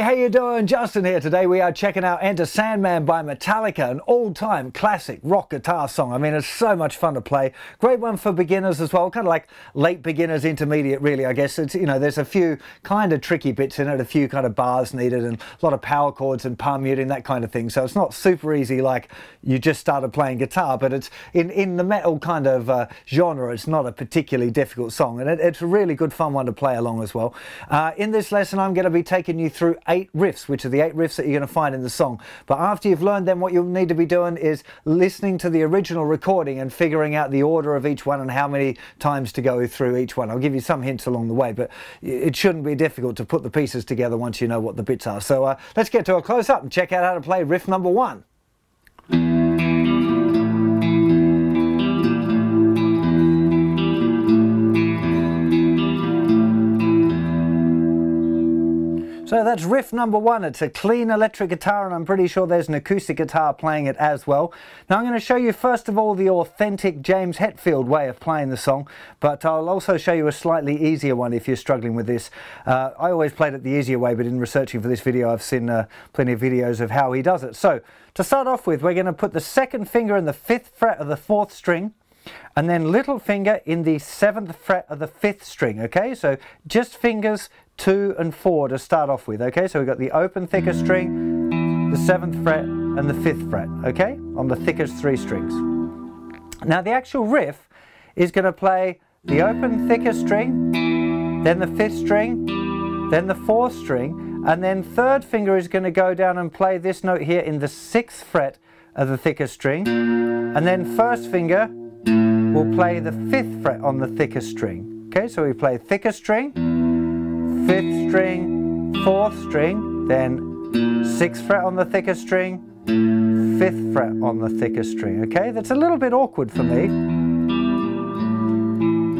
How you doing? Justin here. Today we are checking out Enter Sandman by Metallica, an all-time classic rock guitar song. I mean, it's so much fun to play. Great one for beginners as well, kind of like late beginners, intermediate really, I guess. It's, you know, there's a few kind of tricky bits in it, a few kind of bars needed and a lot of power chords and palm muting, that kind of thing. So it's not super easy like you just started playing guitar, but it's in, in the metal kind of uh, genre, it's not a particularly difficult song. And it, it's a really good fun one to play along as well. Uh, in this lesson, I'm going to be taking you through eight riffs, which are the eight riffs that you're going to find in the song. But after you've learned them, what you'll need to be doing is listening to the original recording and figuring out the order of each one and how many times to go through each one. I'll give you some hints along the way, but it shouldn't be difficult to put the pieces together once you know what the bits are. So uh, let's get to a close up and check out how to play riff number one. So that's riff number one. It's a clean electric guitar and I'm pretty sure there's an acoustic guitar playing it as well. Now I'm going to show you first of all the authentic James Hetfield way of playing the song, but I'll also show you a slightly easier one if you're struggling with this. Uh, I always played it the easier way, but in researching for this video I've seen uh, plenty of videos of how he does it. So to start off with, we're going to put the second finger in the fifth fret of the fourth string, and then little finger in the seventh fret of the fifth string okay so just fingers two and four to start off with, okay? So we've got the open thicker string, the seventh fret, and the fifth fret, okay? On the thickest three strings. Now the actual riff is going to play the open thicker string, then the fifth string, then the fourth string, and then third finger is going to go down and play this note here in the sixth fret of the thicker string, and then first finger will play the fifth fret on the thicker string. Okay, so we play thicker string, fifth string, fourth string, then sixth fret on the thicker string, fifth fret on the thicker string, okay? That's a little bit awkward for me. I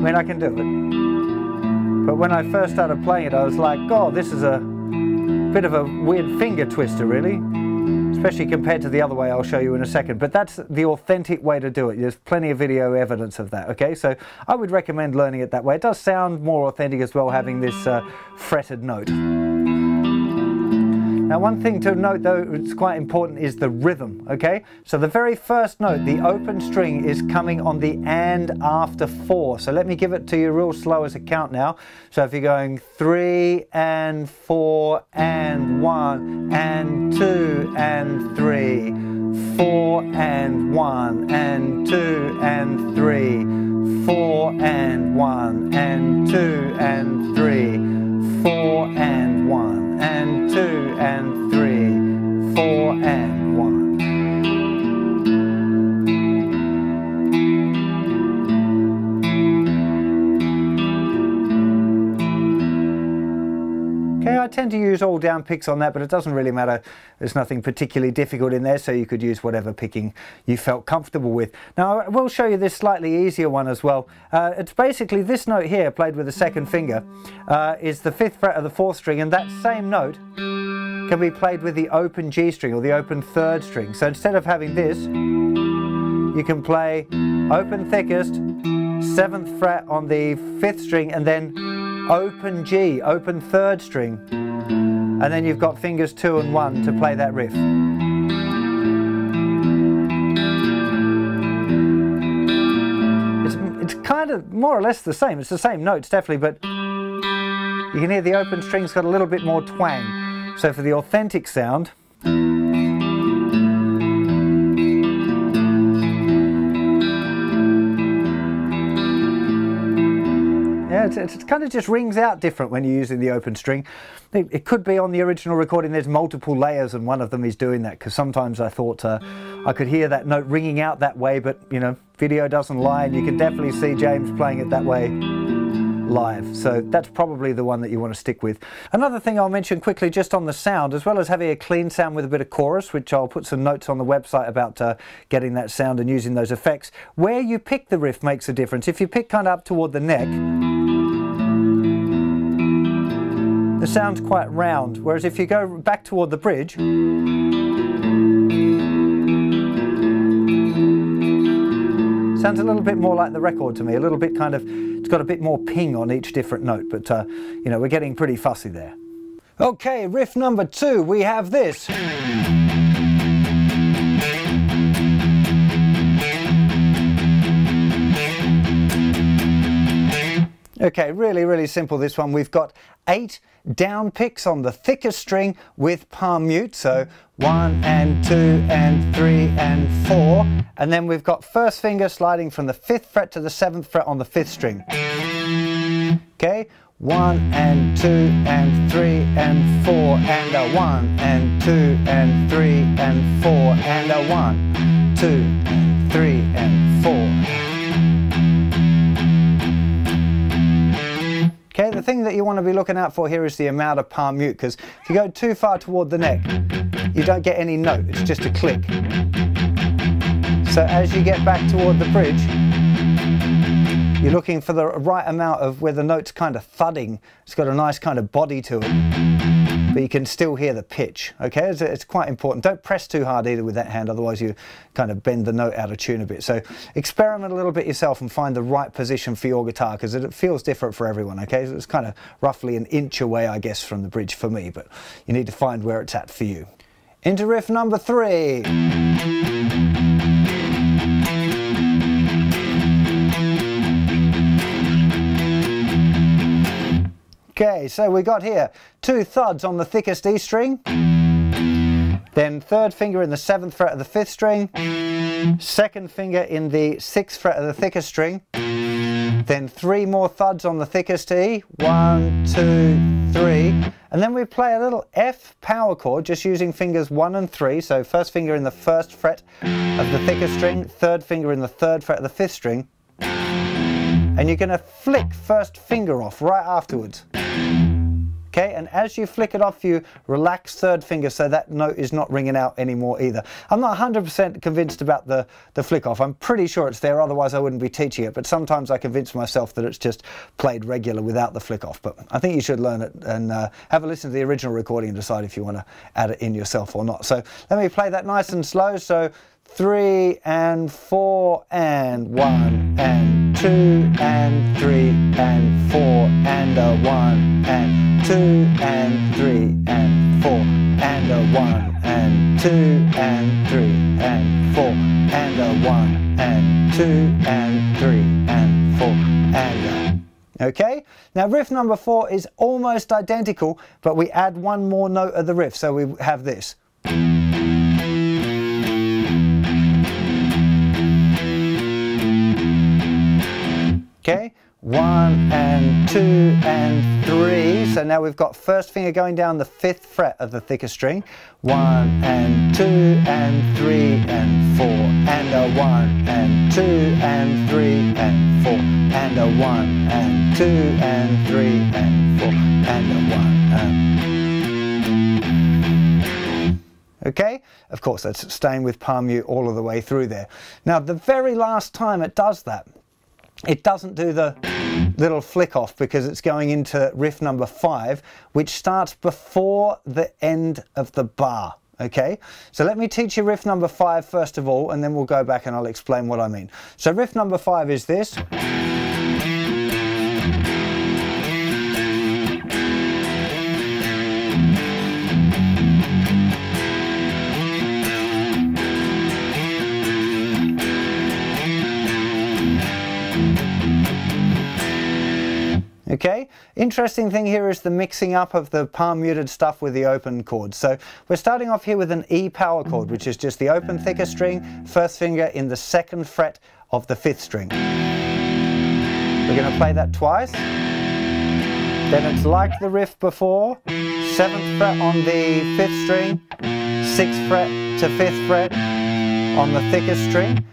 mean, I can do it. But when I first started playing it, I was like, oh, this is a bit of a weird finger twister, really especially compared to the other way I'll show you in a second. But that's the authentic way to do it. There's plenty of video evidence of that, okay? So I would recommend learning it that way. It does sound more authentic as well, having this uh, fretted note. Now one thing to note though, it's quite important, is the rhythm, okay? So the very first note, the open string is coming on the and after four. So let me give it to you real slow as a count now. So if you're going three and four and one and two and three, four and one and two and three, four and one and two and three, four and one and two and three, four and tend to use all down picks on that, but it doesn't really matter. There's nothing particularly difficult in there, so you could use whatever picking you felt comfortable with. Now, I will show you this slightly easier one as well. Uh, it's basically this note here, played with the second finger, uh, is the fifth fret of the fourth string, and that same note can be played with the open G string or the open third string. So instead of having this, you can play open thickest, seventh fret on the fifth string, and then open G, open third string and then you've got fingers two and one to play that riff. It's, it's kind of more or less the same, it's the same notes definitely, but you can hear the open strings got a little bit more twang. So for the authentic sound, it kind of just rings out different when you're using the open string. It, it, could be on the original recording there's multiple layers and one of them is doing that because sometimes I thought uh, I could hear that note ringing out that way but you know video doesn't lie and you can definitely see James playing it that way live. So that's probably the one that you want to stick with. Another thing I'll mention quickly just on the sound, as well as having a clean sound with a bit of chorus, which I'll put some notes on the website about uh, getting that sound and using those effects, where you pick the riff makes a difference. If you pick kind of up toward the neck, the sound's quite round, whereas if you go back toward the bridge, sounds a little bit more like the record to me, a little bit kind of, it's got a bit more ping on each different note, but uh, you know, we're getting pretty fussy there. Okay, riff number two, we have this. Okay, really, really simple this one. We've got eight down picks on the thickest string with palm mute. So one and two and three and four. And then we've got first finger sliding from the fifth fret to the seventh fret on the fifth string. Okay, one and two and three and four and a one and two and three and four and a one, two and three and four. The thing that you want to be looking out for here is the amount of palm mute, because if you go too far toward the neck, you don't get any note, it's just a click. So as you get back toward the bridge, you're looking for the right amount of where the note's kind of thudding. It's got a nice kind of body to it, but you can still hear the pitch. Okay, it's, it's, quite important. Don't press too hard either with that hand, otherwise you kind of bend the note out of tune a bit. So experiment a little bit yourself and find the right position for your guitar because it feels different for everyone. Okay, so it's kind of roughly an inch away, I guess, from the bridge for me, but you need to find where it's at for you. Into riff number three. Okay, so we got here two thuds on the thickest E string, then third finger in the seventh fret of the fifth string, second finger in the sixth fret of the thickest string, then three more thuds on the thickest E, one, two, three, and then we play a little F power chord just using fingers one and three, so first finger in the first fret of the thickest string, third finger in the third fret of the fifth string, and you're going to flick first finger off right afterwards. Okay, and as you flick it off, you relax third finger so that note is not ringing out anymore either. I'm not 100% convinced about the, the flick off. I'm pretty sure it's there, otherwise I wouldn't be teaching it. But sometimes I convince myself that it's just played regular without the flick off. But I think you should learn it and uh, have a listen to the original recording and decide if you want to add it in yourself or not. So let me play that nice and slow. So three and four and one and two and three and four and a one and two and three and four and a one and two and three and four and a one and two and three and four and a. Okay, now riff number four is almost identical, but we add one more note of the riff, so we have this. Okay, one and two and three. So now we've got first finger going down the fifth fret of the thicker string. One and two and three and four and a one and two and three and four and a one and two and three and four and a one. And Okay, of course that's staying with palm mute all of the way through there. Now the very last time it does that, it doesn't do the little flick off because it's going into riff number five, which starts before the end of the bar. Okay, so let me teach you riff number five first of all, and then we'll go back and I'll explain what I mean. So riff number five is this. Okay, interesting thing here is the mixing up of the palm muted stuff with the open chords. So we're starting off here with an E power chord, which is just the open thicker string, first finger in the second fret of the fifth string. We're going to play that twice. Then it's like the riff before, seventh fret on the fifth string, sixth fret to fifth fret on the thickest string,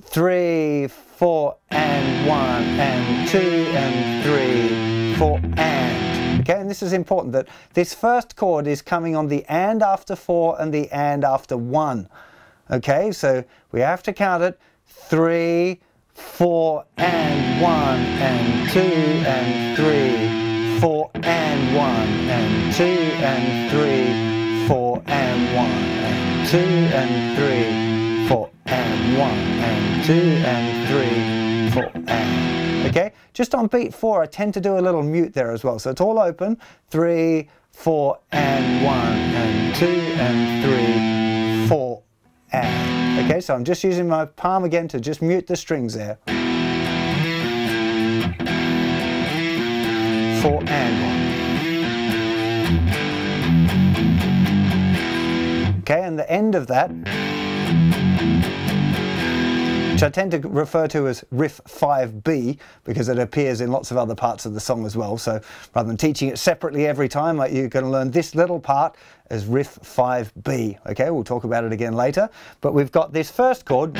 three, four, and one, and two, and three, four, and. Okay, and this is important that this first chord is coming on the and after four and the and after one. Okay, so we have to count it three, four, and one, and two, and three, four, and one, and two, and three, four, and one, and two, and three, four, and one, and two, and three, four, and. Okay, just on beat four, I tend to do a little mute there as well. So it's all open, three, four, and one, and two, and three, four, and. Okay, so I'm just using my palm again to just mute the strings there. Four, and one. Okay, and the end of that which I tend to refer to as riff 5B because it appears in lots of other parts of the song as well. So rather than teaching it separately every time, you're going to learn this little part as riff 5B. Okay, we'll talk about it again later. But we've got this first chord.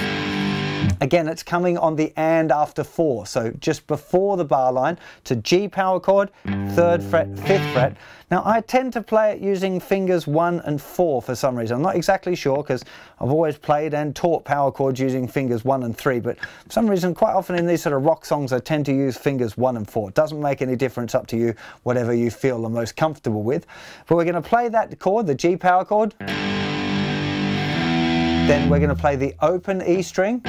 Again, it's coming on the and after four, so just before the bar line to G power chord, third fret, fifth fret. Now I tend to play it using fingers one and four for some reason. I'm not exactly sure because I've always played and taught power chords using fingers one and three, but for some reason quite often in these sort of rock songs I tend to use fingers one and four. It doesn't make any difference up to you, whatever you feel the most comfortable with. But we're going to play that chord, the G power chord. Then we're going to play the open E string,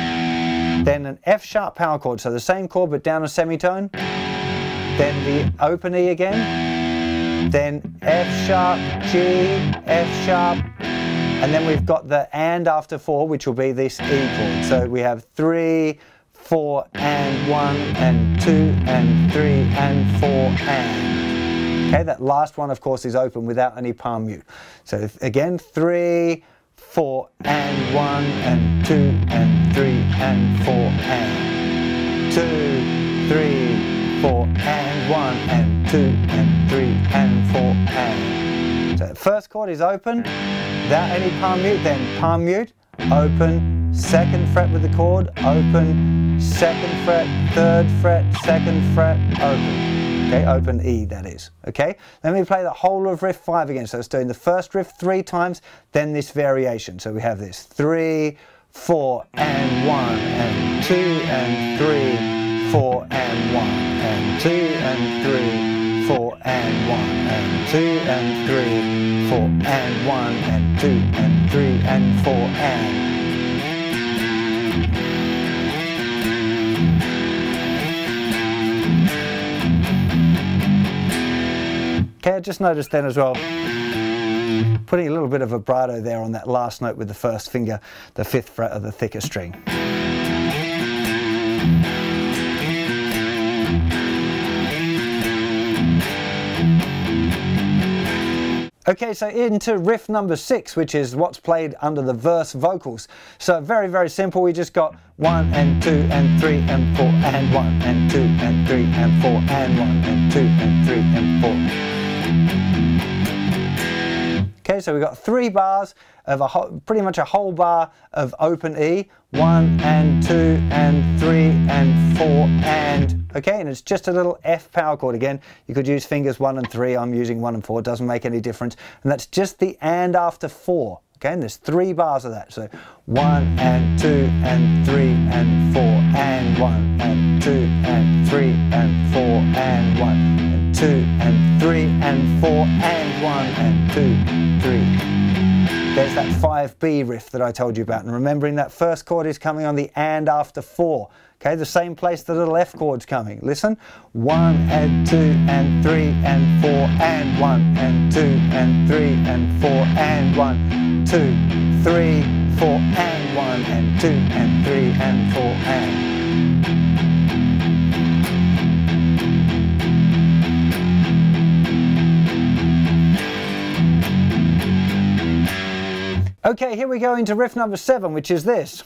Mm. then an F sharp power chord, so the same chord but down a semitone, then the open E again, then F sharp, G, F sharp, and then we've got the and after four, which will be this E chord. So we have three, four, and one, and two, and three, and four, and. Okay, that last one, of course, is open without any palm mute. So again, three, four and one and two and three and four and two, three, four and one and two and three and four and. So first chord is open. Without any palm mute, then palm mute, open, second fret with the chord, open, second fret, third fret, second fret, open. Okay, hmm. open E that is. Okay, let me play the whole of riff five again. So it's doing the first riff three times, then this variation. So we have this three, four, and one, and two, and three, four, and one, and two, and three, four, and one, and two, and three, four, and one, and two, and three, and four, and Okay, I just noticed then as well, putting a little bit of vibrato there on that last note with the first finger, the fifth fret of the thicker string. Okay, so into riff number six, which is what's played under the verse vocals. So very, very simple. We just got one and two and three and four and one and two and three and four and one and two and so we've got three bars of a pretty much a whole bar of open E, one and two and three and four and, okay, and it's just a little F power chord again. You could use fingers one and three, I'm using one and four, it doesn't make any difference. And that's just the and after four, okay, and there's three bars of that. So one and two and three and four and one and two and three and four and one two and three and four and one and two, three. There's that 5B riff that I told you about. And remembering that first chord is coming on the and after four. Okay, the same place that the little F chord's coming. Listen. One and two and three and four and one and two and three and four and one, two, three, four and one and two and three and four and. Okay, here we go into riff number seven, which is this.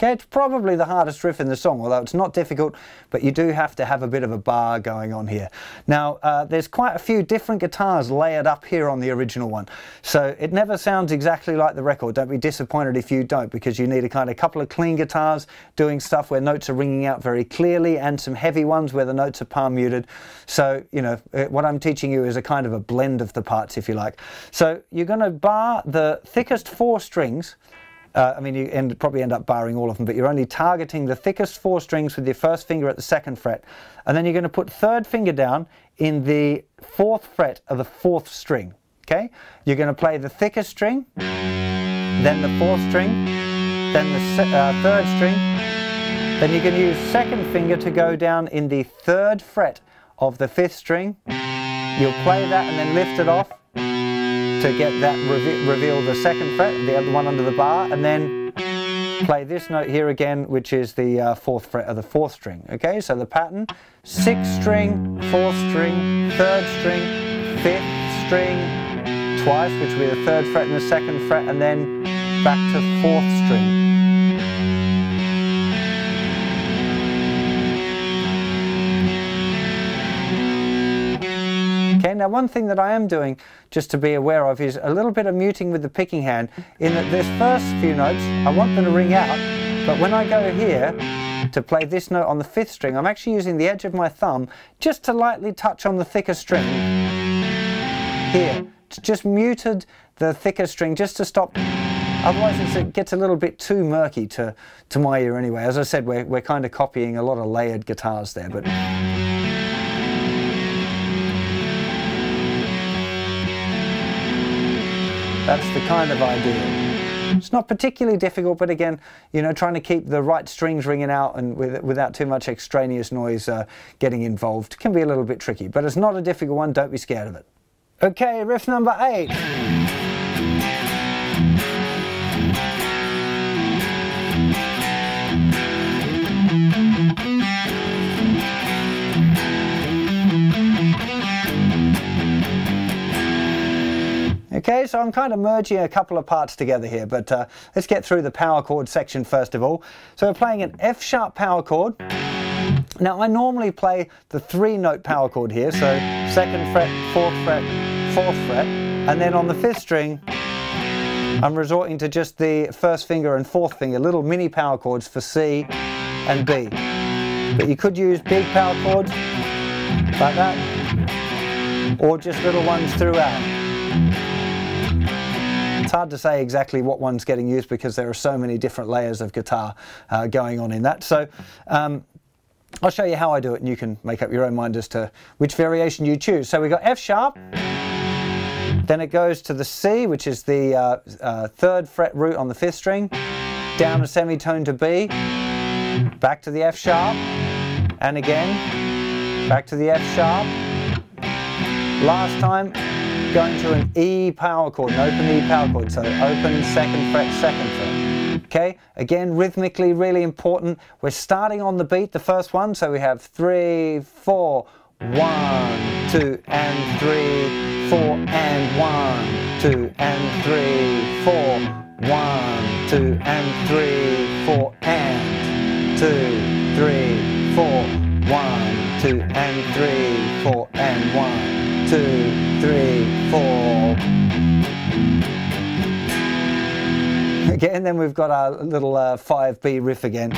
Okay, it's probably the hardest riff in the song, although it's not difficult, but you do have to have a bit of a bar going on here. Now, uh, there's quite a few different guitars layered up here on the original one, so it never sounds exactly like the record. Don't be disappointed if you don't, because you need a kind of couple of clean guitars doing stuff where notes are ringing out very clearly, and some heavy ones where the notes are palm muted. So, you know, uh, what I'm teaching you is a kind of a blend of the parts, if you like. So you're going to bar the thickest four strings uh, I mean, you end, probably end up barring all of them, but you're only targeting the thickest four strings with your first finger at the second fret. And then you're going to put third finger down in the fourth fret of the fourth string. Okay? You're going to play the thickest string, then the fourth string, then the uh, third string. Then you can use second finger to go down in the third fret of the fifth string. You'll play that and then lift it off to get that reveal the second fret, the other one under the bar, and then play this note here again, which is the uh, fourth fret of the fourth string. Okay, so the pattern, sixth string, fourth string, third string, fifth string, twice, which will be the third fret and the second fret, and then back to fourth string. Okay, now one thing that I am doing, just to be aware of, is a little bit of muting with the picking hand, in that this first few notes, I want them to ring out, but when I go here, to play this note on the fifth string, I'm actually using the edge of my thumb just to lightly touch on the thicker string. Here, just muted the thicker string just to stop Otherwise it gets a little bit too murky to, to my ear anyway. As I said, we're, we're kind of copying a lot of layered guitars there. but. That's the kind of idea. It's not particularly difficult, but again, you know, trying to keep the right strings ringing out and with, without too much extraneous noise uh, getting involved can be a little bit tricky, but it's not a difficult one, don't be scared of it. Okay, riff number eight. Okay, so I'm kind of merging a couple of parts together here, but uh, let's get through the power chord section first of all. So we're playing an F sharp power chord. Now I normally play the three note power chord here, so second fret, fourth fret, fourth fret, and then on the fifth string, I'm resorting to just the first finger and fourth finger, little mini power chords for C and B. But you could use big power chords like that, or just little ones throughout. It's hard to say exactly what one's getting used because there are so many different layers of guitar uh, going on in that. So um, I'll show you how I do it and you can make up your own mind as to which variation you choose. So we've got F sharp, then it goes to the C, which is the uh, uh, third fret root on the fifth string, down a semitone to B, back to the F sharp, and again, back to the F sharp. Last time, going to an E power chord, an open E power chord. So open, second fret, second fret. Okay, again, rhythmically really important. We're starting on the beat, the first one. So we have three, four, one, two, and three, four, and one, two, and three, four, one, two, and three, four, and two, three, four, one, two, and three, four, and one, two, three, four. Okay, and then we've got our little uh, 5B riff again.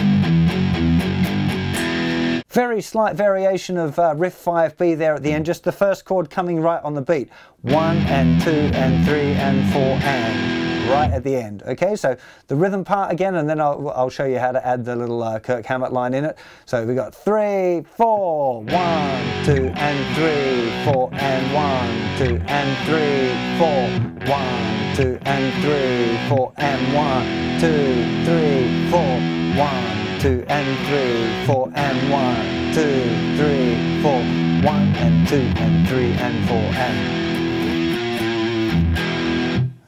Very slight variation of uh, riff 5B there at the end, just the first chord coming right on the beat. One and two and three and four and right at the end. Okay, so the rhythm part again, and then I'll, I'll show you how to add the little uh, Kirk Hammett line in it. So we got three, four, one, two, and three, four, and one, two, and three, four, one, two, and three, four, and one, two, three, four, one, two, and three, four, and one, two, three, four, one, and two, and three, and four, and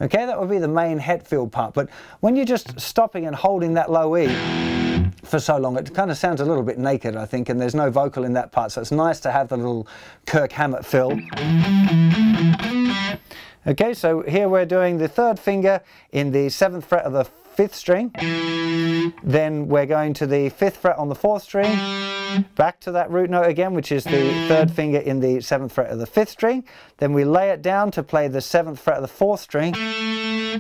Okay, that would be the main Hetfield part. But when you're just stopping and holding that low E for so long, it kind of sounds a little bit naked, I think, and there's no vocal in that part. So it's nice to have the little Kirk Hammett fill. Okay, so here we're doing the third finger in the seventh fret of the fifth string. Then we're going to the fifth fret on the fourth string back to that root note again, which is the third finger in the seventh fret of the fifth string. Then we lay it down to play the seventh fret of the fourth string.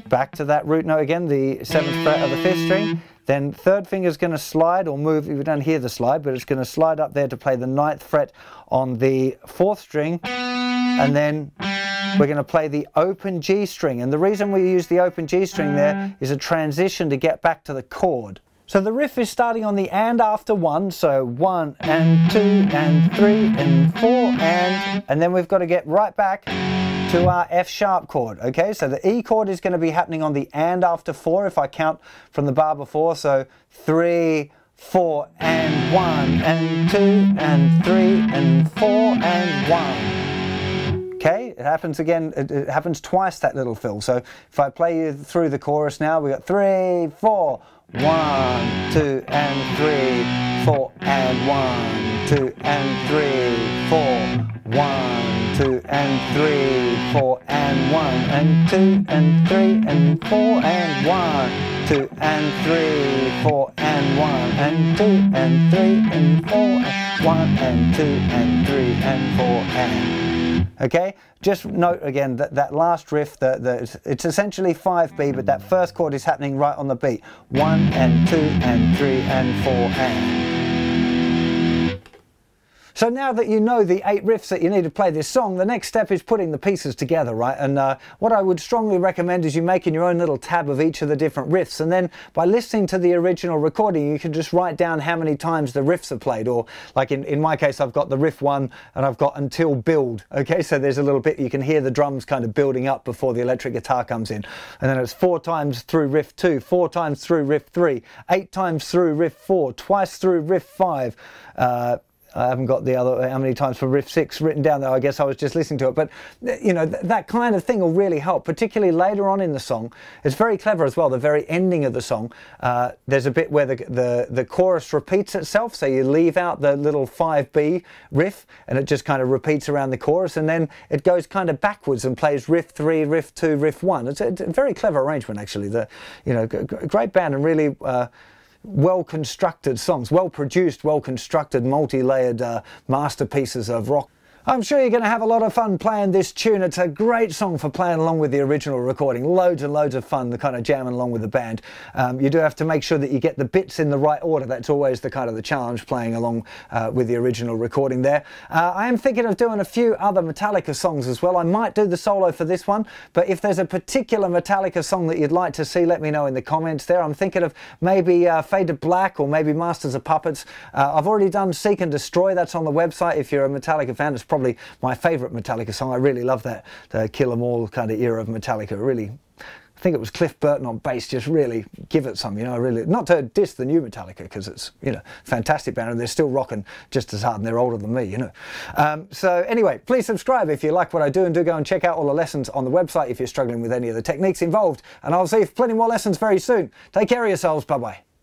Back to that root note again, the seventh fret of the fifth string. Then third finger is going to slide or move, we don't hear the slide, but it's going to slide up there to play the ninth fret on the fourth string. And then Mm. we're going to play the open G string. And the reason we use the open G string there mm. is a transition to get back to the chord. So the riff is starting on the and after one, so one and two and three and four and, and then we've got to get right back to to our F sharp chord. Okay, so the E chord is going to be happening on the and after four if I count from the bar before. So three, four, and one, and two, and three, and four, and one. Okay, it happens again, it, it happens twice that little fill. So if I play you through the chorus now, we got three, four, one, two, and three, four, and one, two, and three, four, one, two and three, four and one and two and three and four and one, two and three, four and one and two and three and four and one and two and three and four and. Okay? Just note again that that last riff the it's essentially 5b but that first chord is happening right on the beat. One and two and three and four and so now that you know the eight riffs that you need to play this song, the next step is putting the pieces together, right? And uh, what I would strongly recommend is you making your own little tab of each of the different riffs. And then by listening to the original recording, you can just write down how many times the riffs are played. Or like in, in my case, I've got the riff one and I've got until build. Okay, so there's a little bit, you can hear the drums kind of building up before the electric guitar comes in. And then it's four times through riff two, four times through riff three, eight times through riff four, twice through riff five. Uh, I haven't got the other how many times for riff six written down there. I guess I was just listening to it, but you know th that kind of thing will really help, particularly later on in the song. It's very clever as well. The very ending of the song, uh, there's a bit where the, the the chorus repeats itself, so you leave out the little five B riff, and it just kind of repeats around the chorus, and then it goes kind of backwards and plays riff three, riff two, riff one. It's a, it's a very clever arrangement actually. The you know great band and really. Uh, well constructed songs, well produced, well constructed, multi layered uh, masterpieces of rock. I'm sure you're going to have a lot of fun playing this tune. It's a great song for playing along with the original recording. Loads and loads of fun, the kind of jamming along with the band. Um, you do have to make sure that you get the bits in the right order. That's always the kind of the challenge playing along uh, with the original recording there. Uh, I am thinking of doing a few other Metallica songs as well. I might do the solo for this one, but if there's a particular Metallica song that you'd like to see, let me know in the comments there. I'm thinking of maybe uh, Fade to Black or maybe Masters of Puppets. Uh, I've already done Seek and Destroy. That's on the website. If you're a Metallica fan, it's probably my favourite Metallica song. I really love that, the Kill 'Em All kind of era of Metallica. Really, I think it was Cliff Burton on bass. Just really give it some, you know. Really, not to diss the new Metallica because it's you know fantastic band and they're still rocking just as hard and they're older than me, you know. Um, so anyway, please subscribe if you like what I do and do go and check out all the lessons on the website if you're struggling with any of the techniques involved. And I'll see you for plenty more lessons very soon. Take care of yourselves. Bye bye.